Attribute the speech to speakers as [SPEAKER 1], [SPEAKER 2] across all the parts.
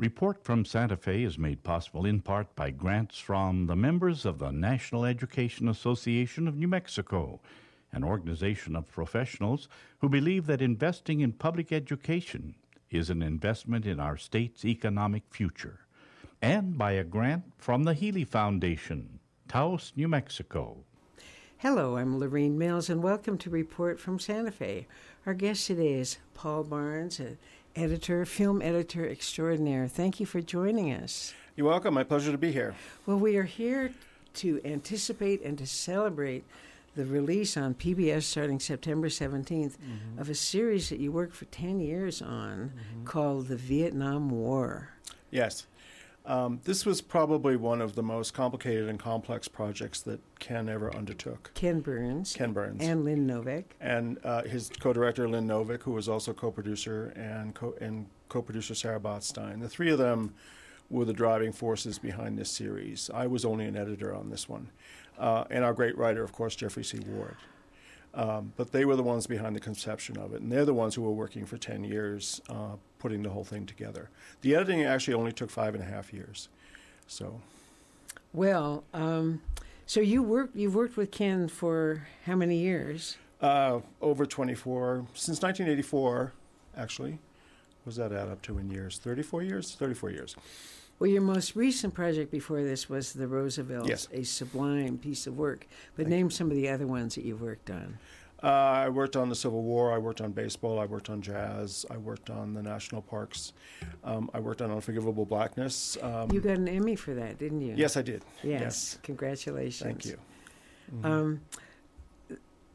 [SPEAKER 1] Report from Santa Fe is made possible in part by grants from the members of the National Education Association of New Mexico, an organization of professionals who believe that investing in public education is an investment in our state's economic future, and by a grant from the Healy Foundation, Taos, New Mexico.
[SPEAKER 2] Hello, I'm Lorene Mills, and welcome to Report from Santa Fe. Our guest today is Paul Barnes, editor, film editor extraordinaire. Thank you for joining us.
[SPEAKER 3] You're welcome. My pleasure to be here.
[SPEAKER 2] Well, we are here to anticipate and to celebrate the release on PBS starting September 17th mm-hmm. of a series that you worked for 10 years on mm-hmm. called The Vietnam War.
[SPEAKER 3] Yes. Um, this was probably one of the most complicated and complex projects that Ken ever undertook.
[SPEAKER 2] Ken Burns.
[SPEAKER 3] Ken Burns.
[SPEAKER 2] And Lynn Novick.
[SPEAKER 3] And uh, his co director, Lynn Novick, who was also co producer, and co and producer Sarah Botstein. The three of them were the driving forces behind this series. I was only an editor on this one. Uh, and our great writer, of course, Geoffrey C. Ward. Um, but they were the ones behind the conception of it, and they're the ones who were working for 10 years uh, putting the whole thing together. The editing actually only took five and a half years. So.
[SPEAKER 2] Well, um, so you work, you've worked with Ken for how many years?
[SPEAKER 3] Uh, over 24, since 1984, actually. What does that add up to in years? 34 years? 34 years.
[SPEAKER 2] Well, your most recent project before this was The Roosevelts,
[SPEAKER 3] yes.
[SPEAKER 2] a sublime piece of work. But
[SPEAKER 3] Thank
[SPEAKER 2] name
[SPEAKER 3] you.
[SPEAKER 2] some of the other ones that you've worked on.
[SPEAKER 3] Uh, I worked on the Civil War. I worked on baseball. I worked on jazz. I worked on the national parks. Um, I worked on Unforgivable Blackness. Um,
[SPEAKER 2] you got an Emmy for that, didn't you?
[SPEAKER 3] Yes, I did.
[SPEAKER 2] Yes.
[SPEAKER 3] yes.
[SPEAKER 2] Congratulations.
[SPEAKER 3] Thank you.
[SPEAKER 2] Mm-hmm. Um,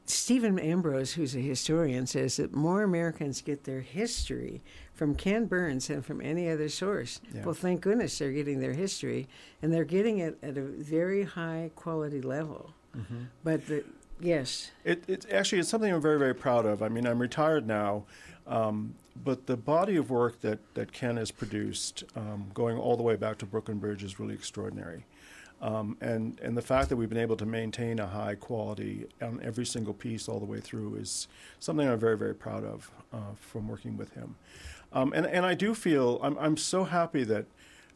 [SPEAKER 2] Stephen Ambrose, who's a historian, says that more Americans get their history from Ken Burns than from any other source.
[SPEAKER 3] Yeah.
[SPEAKER 2] Well, thank goodness they're getting their history, and they're getting it at a very high quality level.
[SPEAKER 3] Mm-hmm.
[SPEAKER 2] But the, yes,
[SPEAKER 3] it, it's actually it's something I'm very very proud of. I mean, I'm retired now, um, but the body of work that that Ken has produced, um, going all the way back to Brooklyn Bridge, is really extraordinary. Um, and and the fact that we've been able to maintain a high quality on every single piece all the way through is something I'm very very proud of uh, from working with him. Um, and and I do feel I'm I'm so happy that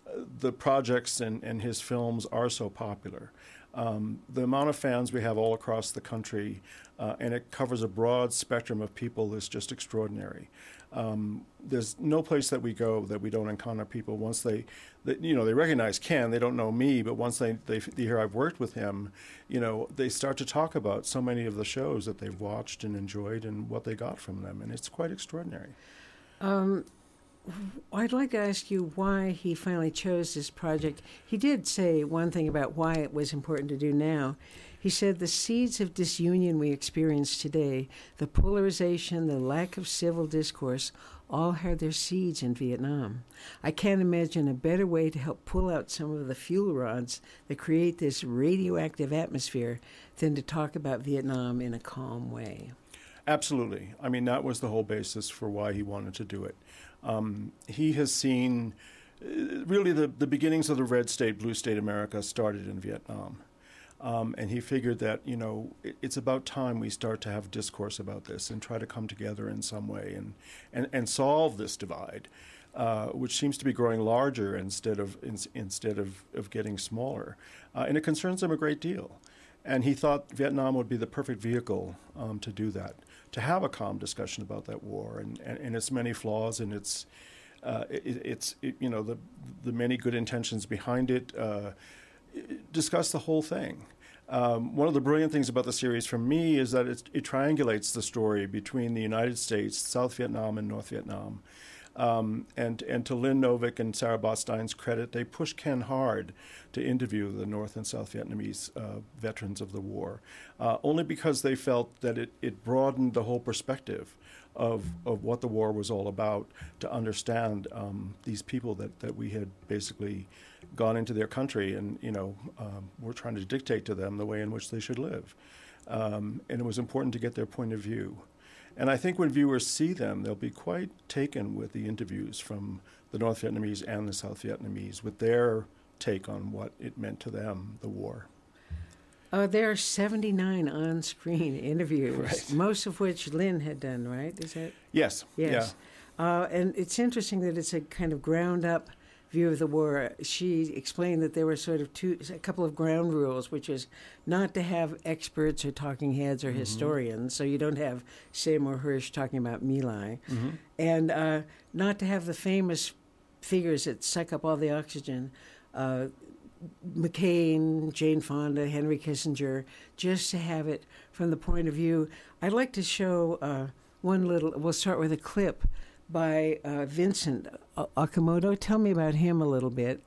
[SPEAKER 3] uh, the projects and, and his films are so popular. Um, the amount of fans we have all across the country, uh, and it covers a broad spectrum of people, is just extraordinary. Um, there's no place that we go that we don't encounter people once they, they, you know, they recognize Ken. They don't know me, but once they, they, they hear I've worked with him, you know, they start to talk about so many of the shows that they've watched and enjoyed and what they got from them, and it's quite extraordinary.
[SPEAKER 2] Um, I'd like to ask you why he finally chose this project. He did say one thing about why it was important to do now. He said the seeds of disunion we experience today, the polarization, the lack of civil discourse, all had their seeds in Vietnam. I can't imagine a better way to help pull out some of the fuel rods that create this radioactive atmosphere than to talk about Vietnam in a calm way.
[SPEAKER 3] Absolutely. I mean, that was the whole basis for why he wanted to do it. Um, he has seen uh, really the, the beginnings of the red state, blue state America started in Vietnam. Um, and he figured that, you know, it, it's about time we start to have discourse about this and try to come together in some way and, and, and solve this divide, uh, which seems to be growing larger instead of, in, instead of, of getting smaller. Uh, and it concerns him a great deal. And he thought Vietnam would be the perfect vehicle um, to do that, to have a calm discussion about that war and, and, and its many flaws and its, uh, it, it's, it, you know, the, the many good intentions behind it. Uh, discuss the whole thing. Um, one of the brilliant things about the series for me is that it, it, triangulates the story between the United States, South Vietnam, and North Vietnam. Um, and, and to Lynn Novick and Sarah Botstein's credit, they pushed Ken hard to interview the North and South Vietnamese uh, veterans of the war, uh, only because they felt that it, it broadened the whole perspective of, of what the war was all about to understand um, these people that, that we had basically gone into their country and, you know, um, we're trying to dictate to them the way in which they should live. Um, and it was important to get their point of view. And I think when viewers see them, they'll be quite taken with the interviews from the North Vietnamese and the South Vietnamese with their take on what it meant to them, the war.
[SPEAKER 2] Uh, there are 79 on screen interviews,
[SPEAKER 3] right.
[SPEAKER 2] most of which Lynn had done, right? Is that?
[SPEAKER 3] Yes.
[SPEAKER 2] Yes.
[SPEAKER 3] Yeah.
[SPEAKER 2] Uh, and it's interesting that it's a kind of ground up view of the war, she explained that there were sort of two, a couple of ground rules, which is not to have experts or talking heads or mm-hmm. historians, so you don't have Seymour Hersh talking about My Lai, mm-hmm. and uh, not to have the famous figures that suck up all the oxygen. Uh, McCain, Jane Fonda, Henry Kissinger, just to have it from the point of view. I'd like to show uh, one little, we'll start with a clip by uh, Vincent Okamoto. Tell me about him a little bit.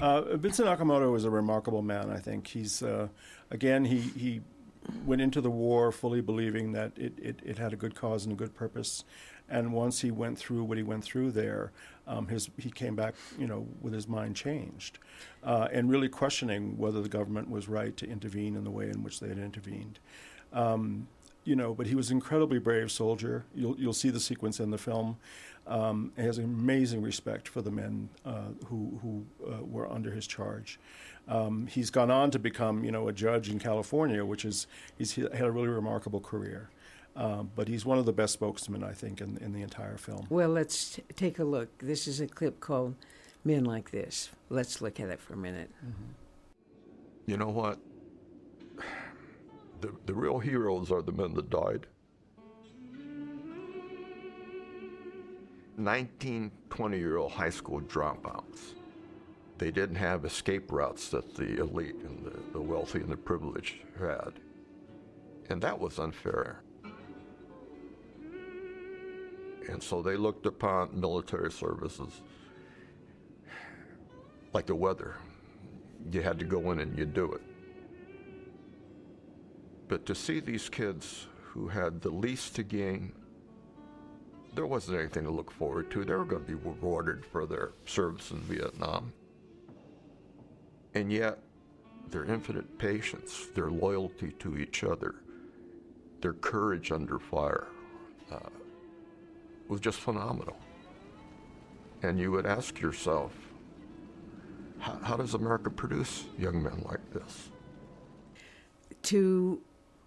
[SPEAKER 3] Uh, Vincent Okamoto was a remarkable man. I think he's uh, again he he went into the war fully believing that it, it, it, had a good cause and a good purpose. And once he went through what he went through there, um, his he came back, you know, with his mind changed, uh, and really questioning whether the government was right to intervene in the way in which they had intervened. Um, you know, but he was an incredibly brave soldier. You'll you'll see the sequence in the film. Um, he has amazing respect for the men uh, who who uh, were under his charge. Um, he's gone on to become, you know, a judge in California, which is he's had a really remarkable career. Uh, but he's one of the best spokesmen, I think, in, in the entire film.
[SPEAKER 2] Well, let's t- take a look. This is a clip called Men Like This. Let's look at it for a minute. Mm-hmm.
[SPEAKER 4] You know what? The, the real heroes are the men that died. 19, 20 year old high school dropouts. They didn't have escape routes that the elite and the, the wealthy and the privileged had. And that was unfair. And so they looked upon military services like the weather. You had to go in and you do it. But to see these kids who had the least to gain, there wasn't anything to look forward to. They were going to be rewarded for their service in Vietnam. And yet, their infinite patience, their loyalty to each other, their courage under fire, uh, was just phenomenal. And you would ask yourself, how, how does America produce young men like this?
[SPEAKER 2] To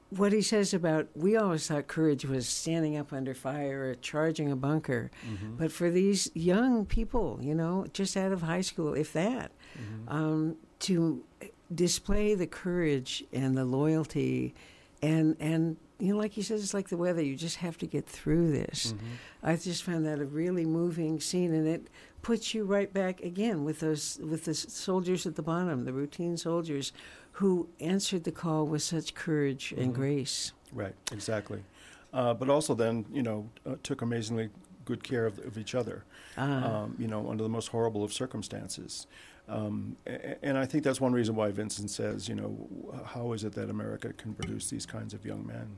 [SPEAKER 2] what he says about we always thought courage was standing up under fire or charging a bunker mm-hmm. but for these young people you know just out of high school if that mm-hmm. um, to display the courage and the loyalty and and you know, like he says, it's like the weather. You just have to get through this. Mm-hmm. I just found that a really moving scene, and it puts you right back again with those with the soldiers at the bottom, the routine soldiers, who answered the call with such courage and mm-hmm. grace.
[SPEAKER 3] Right, exactly. Uh, but also then, you know, uh, took amazingly good care of, of each other. Uh-huh. Um, you know, under the most horrible of circumstances. Um, and I think that's one reason why Vincent says, you know, how is it that America can produce these kinds of young men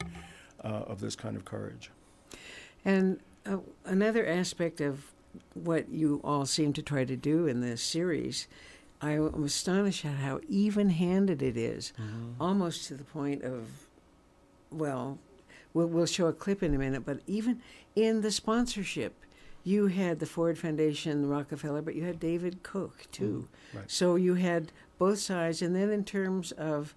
[SPEAKER 3] uh, of this kind of courage?
[SPEAKER 2] And uh, another aspect of what you all seem to try to do in this series, I am astonished at how even handed it is, mm-hmm. almost to the point of, well, we'll, we'll show a clip in a minute, but even in the sponsorship, you had the Ford Foundation, the Rockefeller, but you had David Koch too. Mm, right. So you had both sides, and then in terms of,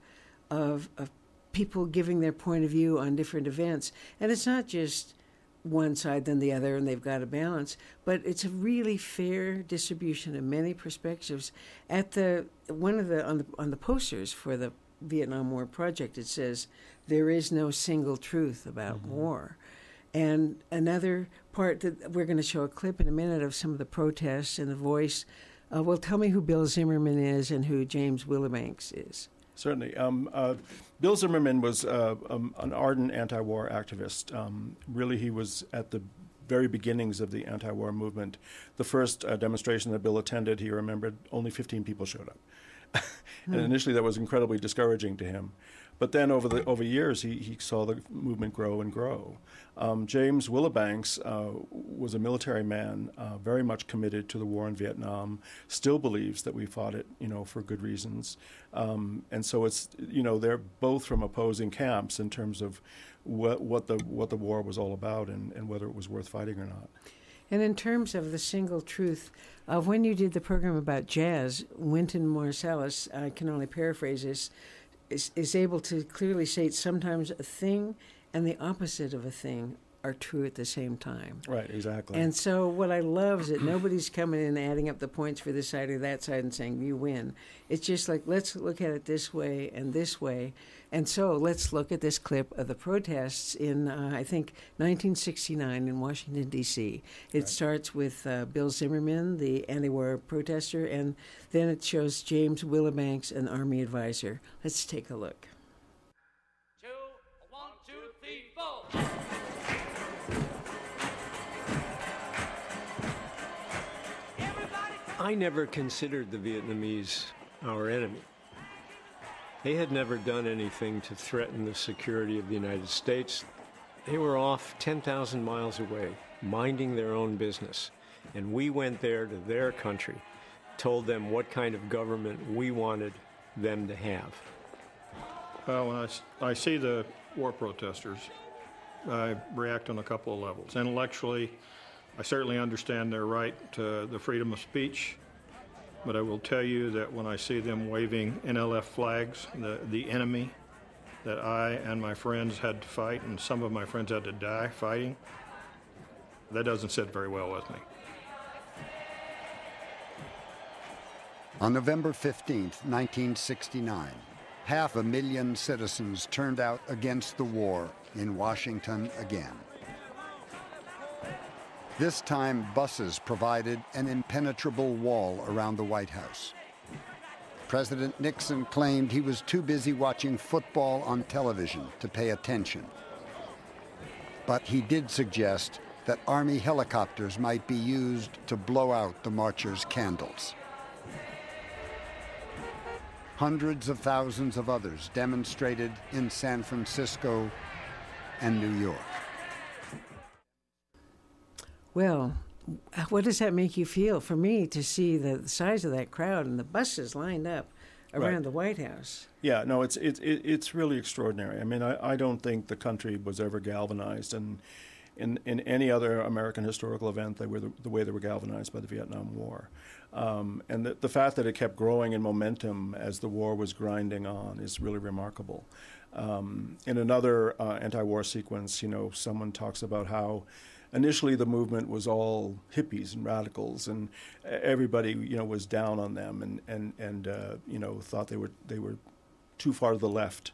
[SPEAKER 2] of of people giving their point of view on different events, and it's not just one side than the other, and they've got a balance. But it's a really fair distribution of many perspectives. At the one of the on the on the posters for the Vietnam War project, it says there is no single truth about mm-hmm. war. And another part that we're going to show a clip in a minute of some of the protests and the voice. Uh, well, tell me who Bill Zimmerman is and who James Willbanks is.
[SPEAKER 3] Certainly. Um, uh, Bill Zimmerman was uh, um, an ardent anti war activist. Um, really, he was at the very beginnings of the anti war movement. The first uh, demonstration that Bill attended, he remembered, only 15 people showed up. and hmm. initially, that was incredibly discouraging to him. But then over the over years, he, he saw the movement grow and grow. Um, James Willbanks uh, was a military man, uh, very much committed to the war in Vietnam. Still believes that we fought it, you know, for good reasons. Um, and so it's you know they're both from opposing camps in terms of what what the what the war was all about and, and whether it was worth fighting or not.
[SPEAKER 2] And in terms of the single truth of when you did the program about jazz, Wynton Marsalis, I can only paraphrase this is, is able to clearly state sometimes a thing and the opposite of a thing are true at the same time.
[SPEAKER 3] Right, exactly.
[SPEAKER 2] And so what I love is that nobody's coming in and adding up the points for this side or that side and saying you win. It's just like let's look at it this way and this way. And so let's look at this clip of the protests in uh, I think 1969 in Washington D.C. It right. starts with uh, Bill Zimmerman, the anti-war protester, and then it shows James Willbanks, an army advisor. Let's take a look.
[SPEAKER 5] I never considered the Vietnamese our enemy. They had never done anything to threaten the security of the United States. They were off 10,000 miles away, minding their own business. And we went there to their country, told them what kind of government we wanted them to have.
[SPEAKER 6] Well, when I, I see the war protesters, I react on a couple of levels. Intellectually, I certainly understand their right to the freedom of speech, but I will tell you that when I see them waving NLF flags, the, the enemy that I and my friends had to fight, and some of my friends had to die fighting, that doesn't sit very well with me.
[SPEAKER 7] On November 15, 1969, half a million citizens turned out against the war in Washington again. This time, buses provided an impenetrable wall around the White House. President Nixon claimed he was too busy watching football on television to pay attention. But he did suggest that Army helicopters might be used to blow out the marchers' candles. Hundreds of thousands of others demonstrated in San Francisco and New York.
[SPEAKER 2] Well, what does that make you feel? For me, to see the size of that crowd and the buses lined up around right. the White House.
[SPEAKER 3] Yeah, no, it's it's it's really extraordinary. I mean, I, I don't think the country was ever galvanized, and in in any other American historical event, they were the, the way they were galvanized by the Vietnam War, um, and the, the fact that it kept growing in momentum as the war was grinding on is really remarkable. Um, in another uh, anti-war sequence, you know, someone talks about how initially the movement was all hippies and radicals, and everybody you know was down on them and and and uh, you know thought they were they were too far to the left.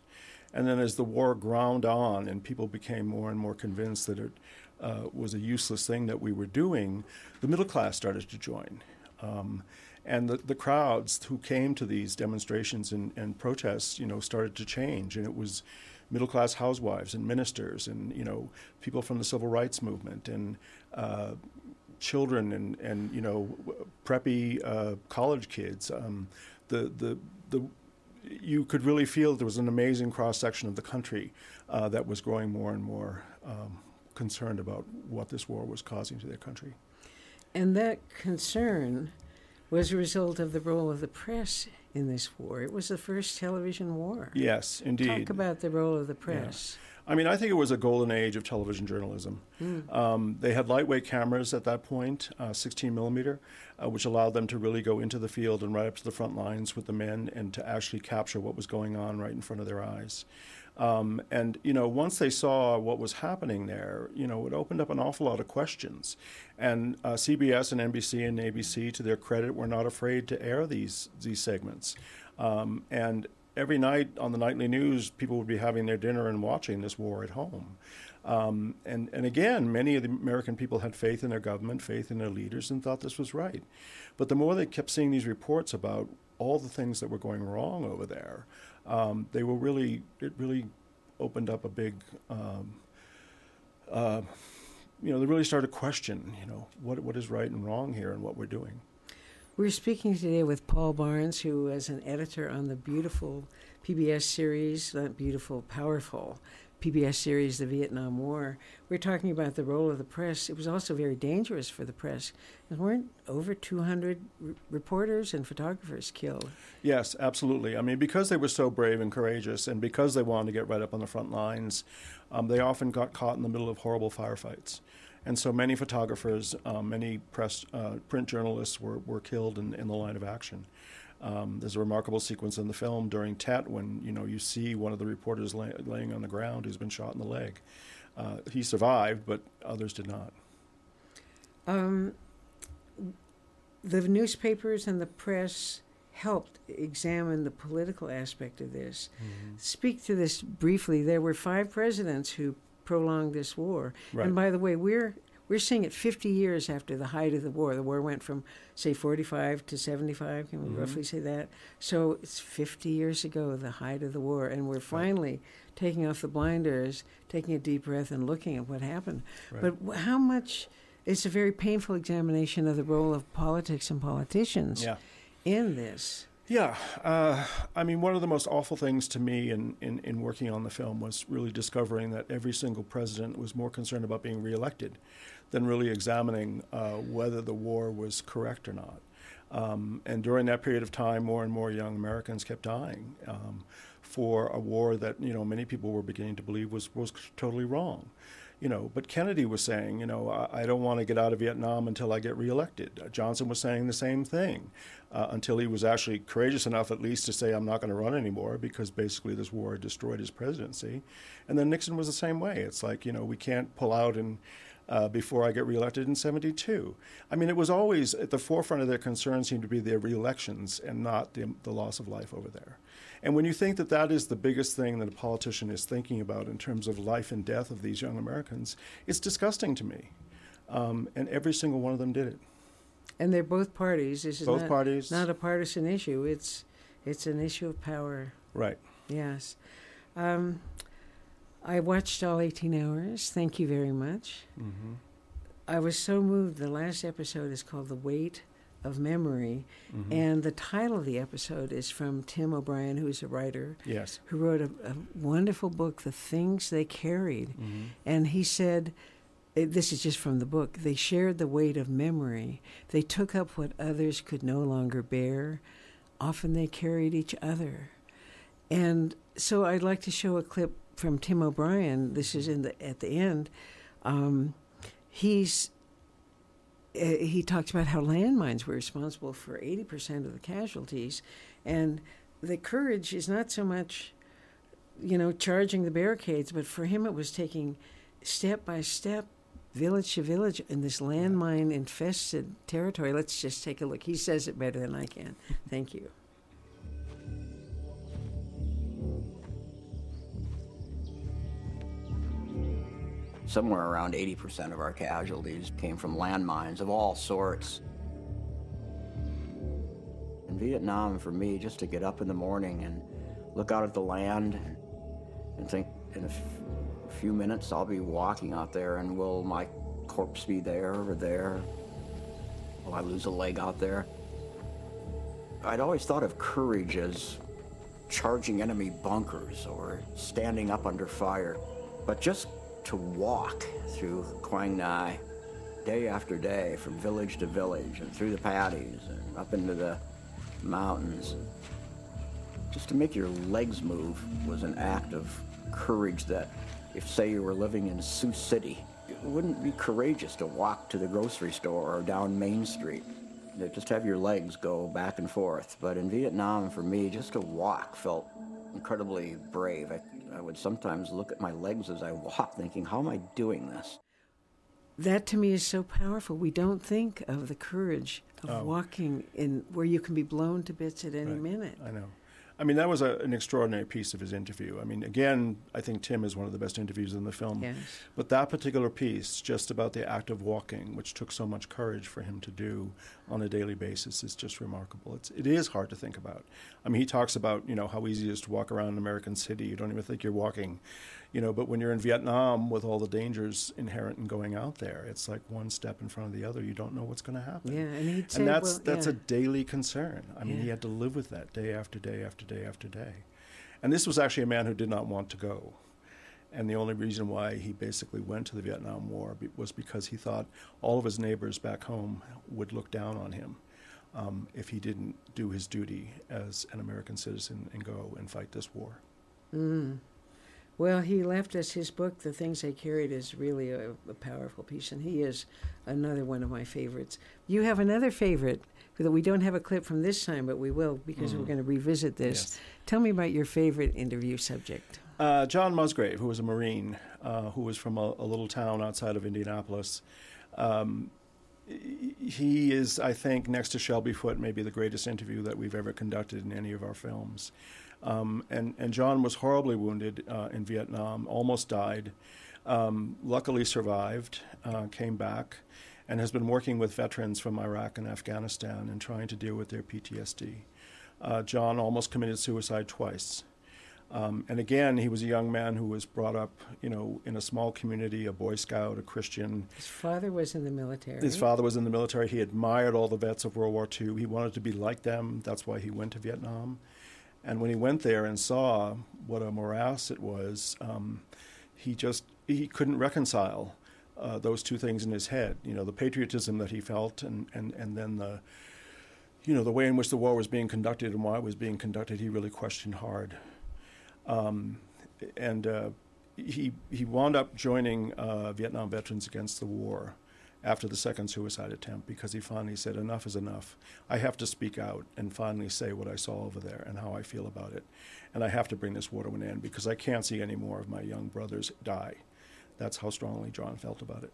[SPEAKER 3] And then as the war ground on and people became more and more convinced that it uh, was a useless thing that we were doing, the middle class started to join. Um, and the, the crowds who came to these demonstrations and, and protests, you know, started to change. And it was middle class housewives and ministers and you know people from the civil rights movement and uh, children and and you know preppy uh, college kids. Um, the the the you could really feel there was an amazing cross section of the country uh, that was growing more and more um, concerned about what this war was causing to their country.
[SPEAKER 2] And that concern was a result of the role of the press in this war. It was the first television war.
[SPEAKER 3] Yes, indeed.
[SPEAKER 2] Talk about the role of the press.
[SPEAKER 3] Yeah. I mean, I think it was a golden age of television journalism. Mm. Um, they had lightweight cameras at that point, uh, 16 millimeter, uh, which allowed them to really go into the field and right up to the front lines with the men and to actually capture what was going on right in front of their eyes. Um, and you know, once they saw what was happening there, you know, it opened up an awful lot of questions. And uh, CBS and NBC and ABC, to their credit, were not afraid to air these these segments. Um, and every night on the nightly news, people would be having their dinner and watching this war at home. Um, and, and again, many of the American people had faith in their government, faith in their leaders, and thought this was right. But the more they kept seeing these reports about all the things that were going wrong over there, um, they were really it really opened up a big um, uh, you know they really started to question you know what what is right and wrong here and what we're doing.
[SPEAKER 2] We're speaking today with Paul Barnes, who is an editor on the beautiful PBS series, that beautiful, powerful PBS series, The Vietnam War. We're talking about the role of the press. It was also very dangerous for the press. There weren't over 200 r- reporters and photographers killed.
[SPEAKER 3] Yes, absolutely. I mean, because they were so brave and courageous, and because they wanted to get right up on the front lines, um, they often got caught in the middle of horrible firefights. And so many photographers, um, many press, uh, print journalists were, were killed in, in the line of action. Um, there's a remarkable sequence in the film during Tet when you know you see one of the reporters lay, laying on the ground who's been shot in the leg. Uh, he survived, but others did not.
[SPEAKER 2] Um, the newspapers and the press helped examine the political aspect of this.
[SPEAKER 3] Mm-hmm.
[SPEAKER 2] Speak to this briefly. There were five presidents who prolonged this war.
[SPEAKER 3] Right.
[SPEAKER 2] And by the way, we're we're seeing it 50 years after the height of the war. The war went from say 45 to 75. Can we
[SPEAKER 3] Mhm.
[SPEAKER 2] roughly say that? So it's 50 years ago, the height of the war, and we're finally taking off the blinders, taking a deep breath, and looking at what happened.
[SPEAKER 3] Right.
[SPEAKER 2] But w- how much? It's a very painful examination of the role of politics and politicians
[SPEAKER 3] Yeah.
[SPEAKER 2] in this.
[SPEAKER 3] Yeah, uh, I mean, one of the most awful things to me in, in, in working on the film was really discovering that every single president was more concerned about being reelected than really examining uh, whether the war was correct or not. Um, and during that period of time, more and more young Americans kept dying um, for a war that you know many people were beginning to believe was was totally wrong. You know, but Kennedy was saying, you know, I, I don't want to get out of Vietnam until I get reelected. Uh, Johnson was saying the same thing uh, until he was actually courageous enough, at least, to say, I'm not going to run anymore because basically this war destroyed his presidency. And then Nixon was the same way. It's like, you know, we can't pull out and uh, before I get reelected in 72. I mean, it was always at the forefront of their concern seemed to be their reelections and not the, the loss of life over there. And when you think that that is the biggest thing that a politician is thinking about in terms of life and death of these young Americans, it's disgusting to me. Um, and every single one of them did it.
[SPEAKER 2] And they're both parties. This is
[SPEAKER 3] Both
[SPEAKER 2] not,
[SPEAKER 3] parties.
[SPEAKER 2] not a partisan issue. It's it's an issue of power.
[SPEAKER 3] Right.
[SPEAKER 2] Yes. Um, I watched all 18 hours. Thank you very much.
[SPEAKER 3] Mm-hmm.
[SPEAKER 2] I was so moved. The last episode is called The Weight of Memory. And the title of the episode is from Tim O'Brien, who's a writer
[SPEAKER 3] Yes.
[SPEAKER 2] who wrote a, a wonderful book, The Things They Carried. And he said, eh, this is just from the book, they shared the weight of memory. They took up what others could no longer bear. Often they carried each other. And so I'd like to show a clip from Tim O'Brien. This is in the at the end. Um, he's uh, he talks about how landmines were responsible for 80% of the casualties and the courage is not so much you know charging the barricades but for him it was taking step by step village to village in this landmine infested territory let's just take a look he says it better than i can thank you
[SPEAKER 8] Somewhere around 80% of our casualties came from landmines of all sorts. In Vietnam, for me, just to get up in the morning and look out at the land and think in a few minutes I'll be walking out there and will my corpse be there or there? Will I lose a leg out there? I'd always thought of courage as charging enemy bunkers or standing up under fire. But just to walk through Quang Ngai day after day from village to village and through the paddies and up into the mountains, just to make your legs move was an act of courage that, if, say, you were living in Sioux City, it wouldn't be courageous to walk to the grocery store or down Main Street. To just have your legs go back and forth. But in Vietnam, for me, just to walk felt incredibly brave. I, I would sometimes look at my legs as I walked, thinking, how am I doing this?
[SPEAKER 2] that to me is so powerful we don't think of the courage of
[SPEAKER 3] Oh.
[SPEAKER 2] walking in where you can be blown to bits at any
[SPEAKER 3] Right.
[SPEAKER 2] minute
[SPEAKER 3] I know. I mean, that was a, an extraordinary piece of his interview. I mean, again, I think Tim is one of the best interviews in the film.
[SPEAKER 2] Yes.
[SPEAKER 3] But that particular piece, just about the act of walking, which took so much courage for him to do on a daily basis, is just remarkable. It's, it is hard to think about. I mean, he talks about, you know, how easy it is to walk around an American city. You don't even think you're walking, you know, but when you're in Vietnam with all the dangers inherent in going out there, it's like one step in front of the other. You don't know what's going to happen.
[SPEAKER 2] yeah and say
[SPEAKER 3] And that's
[SPEAKER 2] well,
[SPEAKER 3] that's
[SPEAKER 2] yeah.
[SPEAKER 3] a daily concern. I mean, he had to live with that day after day after day after day. And this was actually a man who did not want to go. And the only reason why he basically went to the Vietnam War be- was because he thought all of his neighbors back home would look down on him um, if he didn't do his duty as an American citizen and go and fight this war.
[SPEAKER 2] Well, he left us his book, The Things They Carried, is really a, a powerful piece, and he is another one of my favorites. You have another favorite that we don't have a clip from this time, but we will because we're going to revisit this.
[SPEAKER 3] Yes.
[SPEAKER 2] Tell me about your favorite interview subject.
[SPEAKER 3] Uh, John Musgrave, who was a Marine, uh, who was from a, a, little town outside of Indianapolis. Um, he is, I think, next to Shelby Foote, maybe the greatest interview that we've ever conducted in any of our films. Um, and, and John was horribly wounded uh, in Vietnam, almost died, um, luckily survived, uh, came back, and has been working with veterans from Iraq and Afghanistan and trying to deal with their PTSD. Uh, John almost committed suicide twice. Um, and again, he was a young man who was brought up, you know, in a small community, a Boy Scout, a Christian.
[SPEAKER 2] His father was in the military.
[SPEAKER 3] His father was in the military. He admired all the vets of World War II. He wanted to be like them. That's why he went to Vietnam. And when he went there and saw what a morass it was, um, he just he couldn't reconcile uh, those two things in his head. You know, the patriotism that he felt, and, and, and then the you know the way in which the war was being conducted and why it was being conducted. He really questioned hard. Um, and uh, he, he wound up joining uh, Vietnam Veterans Against the War after the second suicide attempt because he finally said, Enough is enough. I have to speak out and finally say what I saw over there and how I feel about it. And I have to bring this war to an end because I can't see any more of my young brothers die. That's how strongly John felt about it.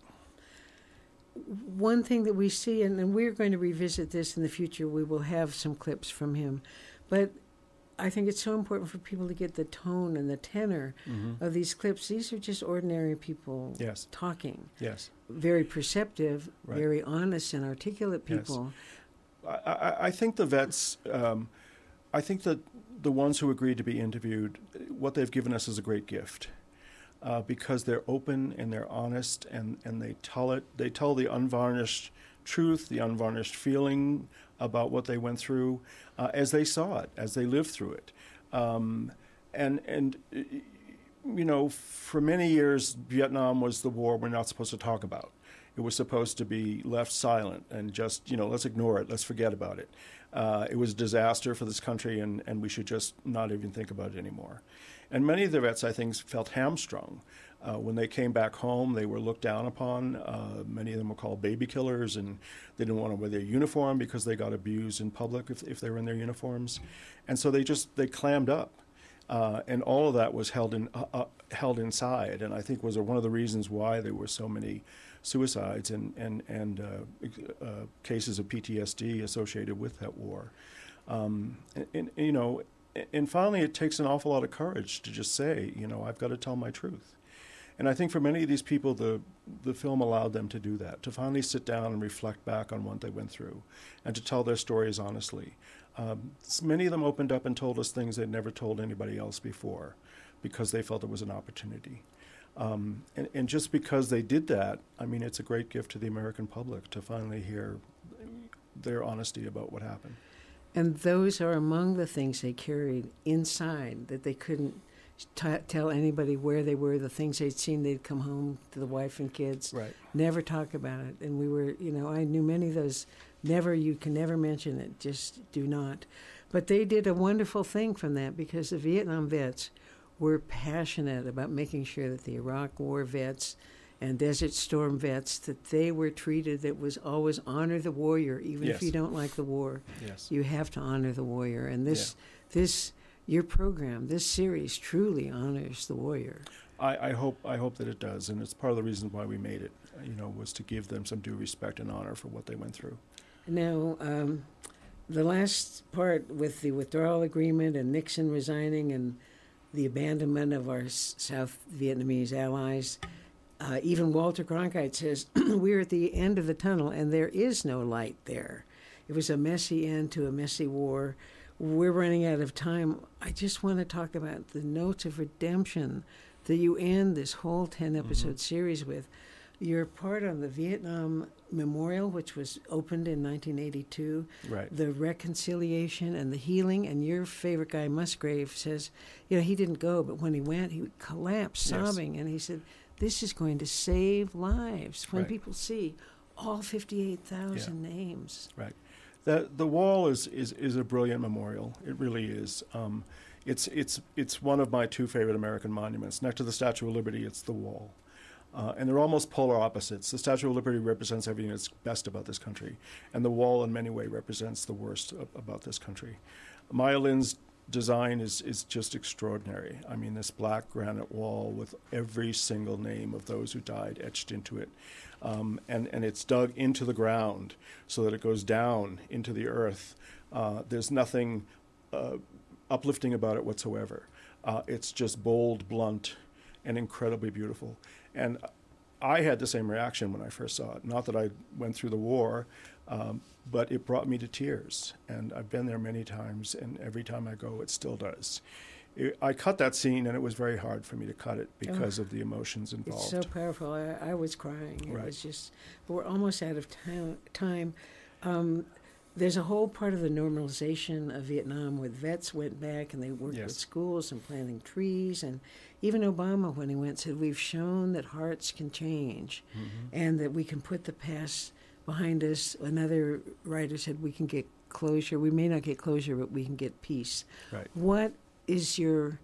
[SPEAKER 2] One thing that we see, and, and we're going to revisit this in the future, we will have some clips from him. But I think it's so important for people to get the tone and the tenor mm-hmm. of these clips. These are just ordinary people
[SPEAKER 3] yes.
[SPEAKER 2] talking.
[SPEAKER 3] Yes.
[SPEAKER 2] Very perceptive, right. very honest and articulate people.
[SPEAKER 3] Yes. I, I, think the vets, um, I think that the ones who agreed to be interviewed, what they've given us is a great gift. Uh, because they're open and they're honest and, and they tell it, they tell the unvarnished truth, the unvarnished feeling about what they went through uh, as they saw it, as they lived through it. Um, and, and, you know, for many years, Vietnam was the war we're not supposed to talk about. It was supposed to be left silent and just, you know, let's ignore it, let's forget about it. Uh, it was a disaster for this country, and, and we should just not even think about it anymore. And many of the vets, I think, felt hamstrung uh, when they came back home, they were looked down upon. Uh, many of them were called baby killers, and they didn't want to wear their uniform because they got abused in public if, if they were in their uniforms, and so they just they clammed up, uh, and all of that was held in uh, uh, held inside, and I think was one of the reasons why there were so many suicides and and and uh, cases of PTSD associated with that war, um, and, and you know and finally, it takes an awful lot of courage to just say, you know, I've got to tell my truth. And I think for many of these people, the the film allowed them to do that, to finally sit down and reflect back on what they went through, and to tell their stories honestly. Um, many of them opened up and told us things they'd never told anybody else before, because they felt it was an opportunity. Um, and, and just because they did that, I mean, it's a great gift to the American public to finally hear their honesty about what happened.
[SPEAKER 2] And those are among the things they carried inside that they couldn't t- tell anybody where they were, the things they'd seen. They'd come home to the wife and kids.
[SPEAKER 3] Right.
[SPEAKER 2] Never talk about it. And we were, you know, I knew many of those. Never, you can never mention it. Just do not. But they did a wonderful thing from that because the Vietnam vets were passionate about making sure that the Iraq War vets and Desert Storm vets that they were treated that was always honor the warrior even
[SPEAKER 3] yes.
[SPEAKER 2] if you don't like the war
[SPEAKER 3] yes.
[SPEAKER 2] you have to honor the warrior and this yeah. this your program, this series, truly honors the warrior.
[SPEAKER 3] I, I, hope I hope that it does, and it's part of the reason why we made it. You know, was to give them some due respect and honor for what they went through.
[SPEAKER 2] Now, um, the last part with the withdrawal agreement and Nixon resigning and the abandonment of our South Vietnamese allies. Uh, even Walter Cronkite says we're at the end of the tunnel, and there is no light there. It was a messy end to a messy war we're running out of time. I just want to talk about the notes of redemption that you end this whole 10 episode mm-hmm. series with. Your part on the Vietnam Memorial, which was opened in 1982,
[SPEAKER 3] right.
[SPEAKER 2] the reconciliation and the healing, and your favorite guy, Musgrave, says, you know, he didn't go, but when he went, he collapsed sobbing, yes. and he said, this is going to save lives when
[SPEAKER 3] right.
[SPEAKER 2] people see all 58,000 yeah. names.
[SPEAKER 3] Right. The the wall is, is, is a brilliant memorial. It really is. Um, it's it's it's one of my two favorite American monuments. Next to the Statue of Liberty, it's the wall. Uh, and they're almost polar opposites. The Statue of Liberty represents everything that's best about this country, and the wall, in many ways, represents the worst of, about this country. Maya Lin's design is, is just extraordinary. I mean, this black granite wall with every single name of those who died etched into it. Um, and, and it's dug into the ground so that it goes down into the earth. Uh, there's nothing uh, uplifting about it whatsoever. Uh, it's just bold, blunt, and incredibly beautiful. And I had the same reaction when I first saw it. Not that I went through the war, um, but it brought me to tears. And I've been there many times, and every time I go, it still does. It, I cut that scene, and it was very hard for me to cut it because oh, of the emotions involved.
[SPEAKER 2] It's so powerful. I, I was crying. It was just, we're almost out of time. Um, there's a whole part of the normalization of Vietnam where vets went back and they worked yes. with schools and planting trees. And even Obama, when he went, said, We've shown that hearts can change mm-hmm. and that we can put the past behind us. Another writer said we can get closure. We may not get closure, but we can get peace.
[SPEAKER 3] Right.
[SPEAKER 2] What is your,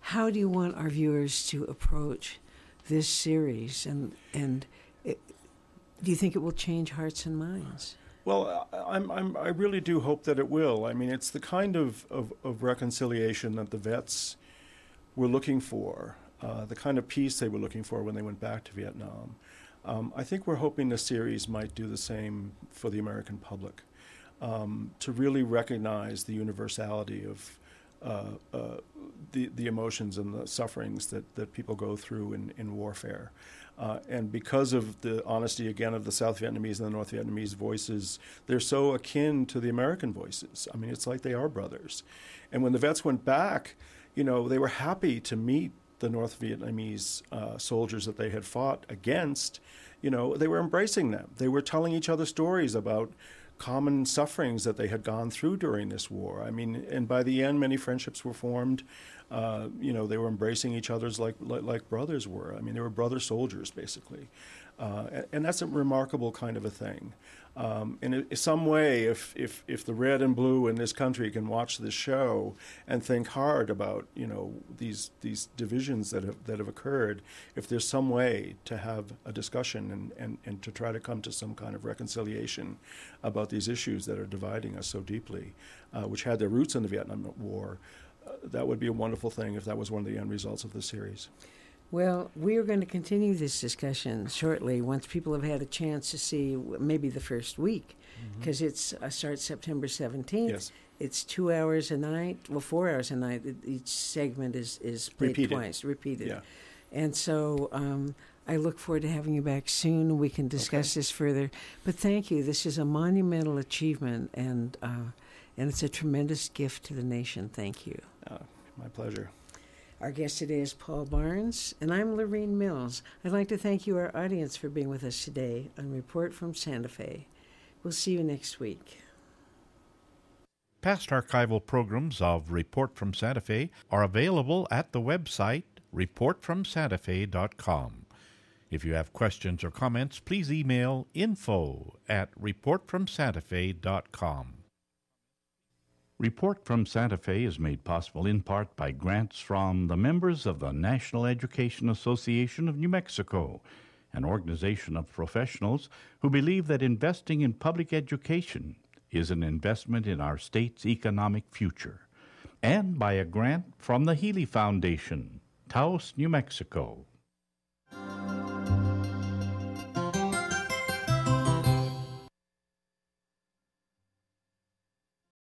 [SPEAKER 2] how do you want our viewers to approach this series? And, and it, do you think it will change hearts and minds?
[SPEAKER 3] Well, I'm, I'm, i really do hope that it will. I mean, it's the kind of, of, of reconciliation that the vets were looking for, uh, the kind of peace they were looking for when they went back to Vietnam. Um, I think we're hoping the series might do the same for the American public, um, to really recognize the universality of uh, uh, the the emotions and the sufferings that, that people go through in, in warfare. Uh, and because of the honesty again of the South Vietnamese and the North Vietnamese voices, they're so akin to the American voices. I mean, it's like they are brothers. And when the vets went back, you know, they were happy to meet the North Vietnamese uh, soldiers that they had fought against, you know, they were embracing them. They were telling each other stories about common sufferings that they had gone through during this war. I mean, and by the end, many friendships were formed. Uh, you know, they were embracing each other's like, like, like brothers were. I mean, they were brother soldiers basically, uh, and, that's a remarkable kind of a thing. Um, in some way, if, if, if the red and blue in this country can watch this show and think hard about you know these these divisions that have that have occurred, if there's some way to have a discussion and, and, and to try to come to some kind of reconciliation about these issues that are dividing us so deeply, uh, which had their roots in the Vietnam War, uh, that would be a wonderful thing if that was one of the end results of the series.
[SPEAKER 2] Well, we are going to continue this discussion shortly once people have had a chance to see maybe the first week because mm-hmm. it's uh, starts September 17th.
[SPEAKER 3] Yes.
[SPEAKER 2] It's two hours a night, well, four hours a night. Each segment is, is played
[SPEAKER 3] repeated.
[SPEAKER 2] twice, repeated.
[SPEAKER 3] Yeah.
[SPEAKER 2] And so um, I look forward to having you back soon. We can discuss okay. this further. But thank you. This is a monumental achievement, and uh, and it's a tremendous gift to the nation. Thank you.
[SPEAKER 3] Uh, my pleasure.
[SPEAKER 2] Our guest today is Paul Barnes, and I'm Lorene Mills. I'd like to thank you, our audience, for being with us today on Report from Santa Fe. We'll see you next week.
[SPEAKER 1] Past archival programs of Report from Santa Fe are available at the website reportfromsantafe.com. If you have questions or comments, please email info at reportfromsantafe.com. Report from Santa Fe is made possible in part by grants from the members of the National Education Association of New Mexico, an organization of professionals who believe that investing in public education is an investment in our state's economic future, and by a grant from the Healy Foundation, Taos, New Mexico.